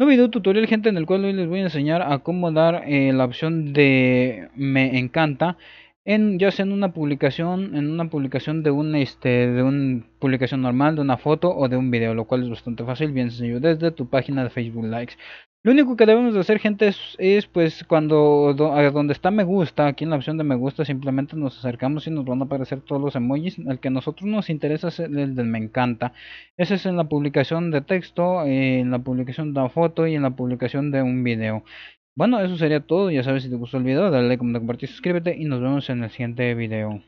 Nuevo video tutorial gente en el cual hoy les voy a enseñar a cómo dar eh, la opción de me encanta en ya sea en una publicación en una publicación de un este de una publicación normal de una foto o de un video lo cual es bastante fácil. Bien sencillo desde tu página de Facebook likes lo único que debemos de hacer, gente, es, pues cuando donde está me gusta, aquí en la opción de me gusta, simplemente nos acercamos y nos van a aparecer todos los emojis. El que a nosotros nos interesa es el del me encanta. Ese es en la publicación de texto, en la publicación de una foto y en la publicación de un video. Bueno, eso sería todo. Ya sabes, si te gustó el video, dale like, compartir, suscríbete y nos vemos en el siguiente video.